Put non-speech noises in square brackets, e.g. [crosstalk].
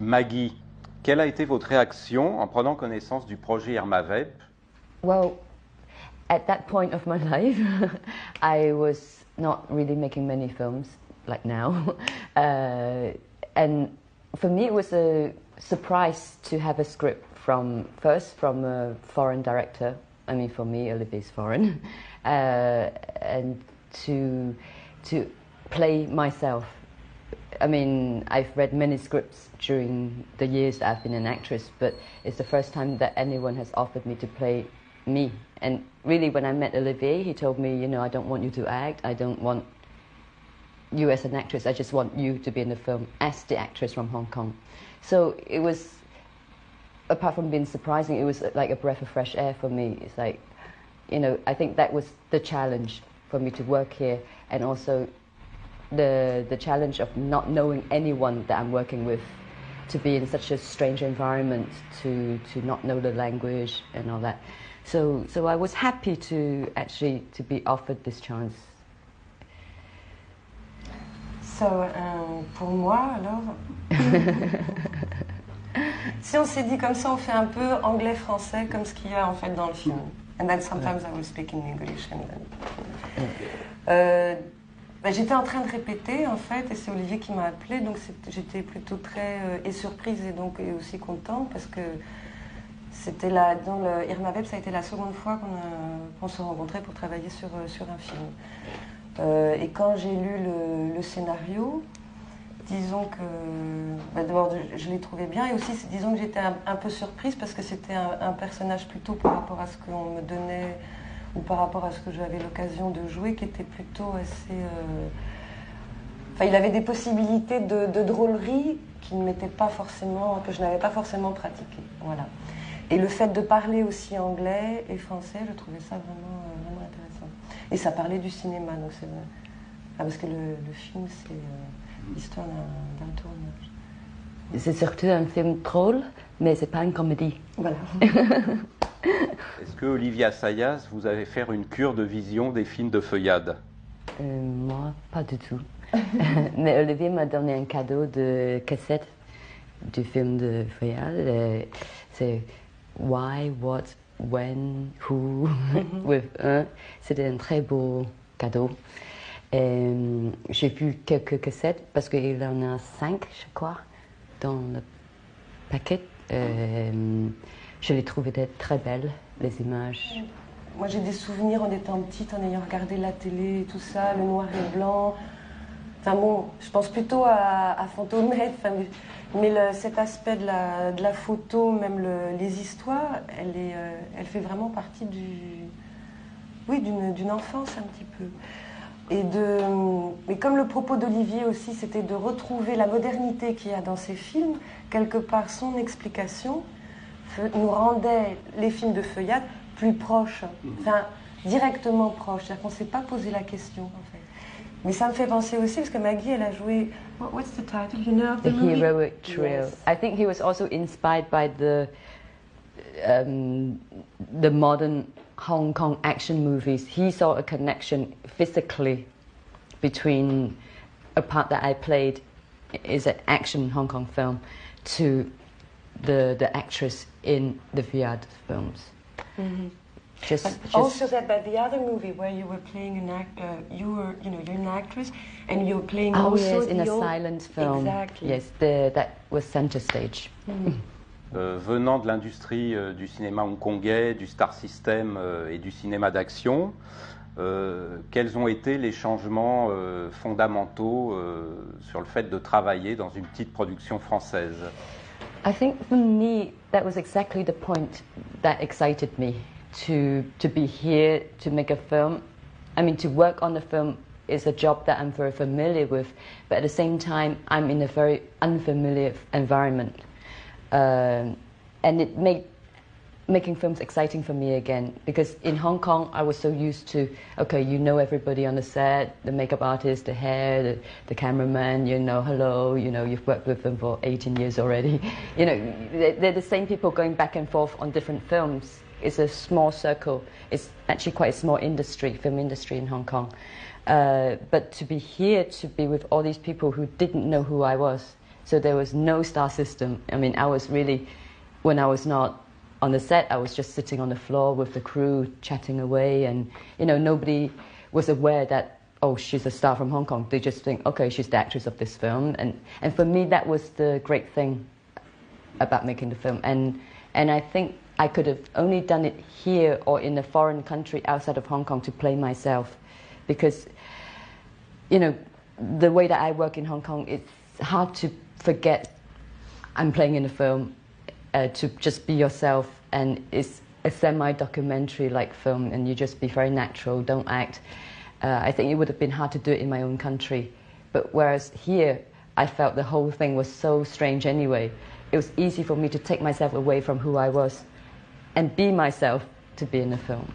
Maggie, quelle a été votre réaction en prenant connaissance du projet Irma Vep? Well, at that point of my [laughs] life, I was not really making many films like now. [laughs] Uh, and for me, it was a surprise to have a script from first from a foreign director. I mean, for me, Olivier's foreign, [laughs] uh, and to to play myself. I mean, I've read many scripts during the years that I've been an actress, but it's the first time that anyone has offered me to play me. And really, when I met Olivier, he told me, you know, I don't want you to act. I don't want you as an actress. I just want you to be in the film as the actress from Hong Kong. So it was, apart from being surprising, it was uh, like a breath of fresh air for me. It's like, you know, I think that was the challenge for me to work here, and also the the challenge of not knowing anyone that I'm working with, to be in such a strange environment, to to not know the language and all that. So so I was happy to actually to be offered this chance. So, euh, pour moi, alors, [laughs] si on s'est dit comme ça, on fait un peu anglais-français, comme ce qu'il y a en fait dans le film. And then sometimes I will speak in English. And then... Euh, bah, j'étais en train de répéter en fait, et c'est Olivier qui m'a appelé, donc j'étais plutôt très euh, et surprise et donc et aussi contente parce que c'était là dans le Irma Web, ça a été la seconde fois qu'on se rencontrait pour travailler sur, euh, sur un film. Euh, et quand j'ai lu le, le, scénario, disons que bah, d'abord je l'ai trouvé bien et aussi disons que j'étais un, peu surprise parce que c'était un, un, personnage plutôt par rapport à ce qu'on me donnait ou par rapport à ce que j'avais l'occasion de jouer qui était plutôt assez. Euh... Enfin, il avait des possibilités de, de drôlerie qui ne m'étaient pas forcément, que je n'avais pas forcément pratiquées. Voilà. Et le fait de parler aussi anglais et français, je trouvais ça vraiment, euh, vraiment intéressant. Et ça parlait du cinéma, donc c'est ah, parce que le, le film, c'est euh, l'histoire d'un tournage. C'est surtout un film drôle, mais c'est pas une comédie. Voilà. [laughs] Est-ce que Olivia Sayas vous avez fait une cure de vision des films de feuillade? Euh, Moi, pas du tout. [laughs] mais Olivier m'a donné un cadeau de cassette du film de feuillade. C'est Why, What, When, Who, [laughs] with un. C'était un très beau cadeau. J'ai vu quelques cassettes parce qu'il en a cinq, je crois, dans le paquet. Euh, je les trouvais très belles, les images. Moi, j'ai des souvenirs en étant petite, en ayant regardé la télé et tout ça, le noir et blanc. Enfin bon, je pense plutôt à, à Fantomètre, mais cet aspect de la, photo, même le, les histoires, euh, elle fait vraiment partie du, oui, d'une enfance un petit peu. Et, de, mais comme le propos d'Olivier aussi, c'était de retrouver la modernité qu'il y a dans ces films, quelque part son explication nous rendait les films de feuillade plus proches, enfin directement proches. C'est-à-dire qu'on ne s'est pas posé la question en fait. Mais ça me fait penser aussi parce que Maggie, elle a joué. What's the title? You know the, the Heroic Trio. Yes. I think he was also inspired by the um, the modern Hong Kong action movies. He saw a connection physically between a part that I played is an action Hong Kong film to the the actress in the Viad films. Mm-hmm. Just, just, also that by the other movie where you were playing an actor, uh, you were you know you're an actress and you were playing oh also yes in a silent film. Exactly. Yes, the, that was center stage. Mm-hmm. Euh, venant de l'industrie euh, du cinéma hongkongais, du star system euh, et du cinéma d'action, euh, quels ont été les changements euh, fondamentaux euh, sur le fait de travailler dans une petite production française? I think for me, that was exactly the point that excited me to, to be here, to make a film. I mean, to work on the film is a job that I'm very familiar with, but at the same time, I'm in a very unfamiliar environment. Um, and it made making films exciting for me again. Because in Hong Kong I was so used to okay you know everybody on the set the makeup artist the hair the, the cameraman you know hello you know you've worked with them for 18 years already. [laughs] You know they're the same people going back and forth on different films. It's a small circle. It's actually quite a small industry film industry in Hong Kong. Uh, but to be here to be with all these people who didn't know who I was So there was no star system. I mean, I was really, when I was not on the set, I was just sitting on the floor with the crew, chatting away, and you know, nobody was aware that oh, she's a star from Hong Kong. They just think, okay, she's the actress of this film, and and for me, that was the great thing about making the film, and and I think I could have only done it here or in a foreign country outside of Hong Kong to play myself, because you know, the way that I work in Hong Kong, it's hard to forget I'm playing in a film, uh, to just be yourself, and it's a semi-documentary like film, and you just be very natural, don't act. Uh, I think it would have been hard to do it in my own country, but whereas here, I felt the whole thing was so strange anyway. It was easy for me to take myself away from who I was, and be myself to be in a film.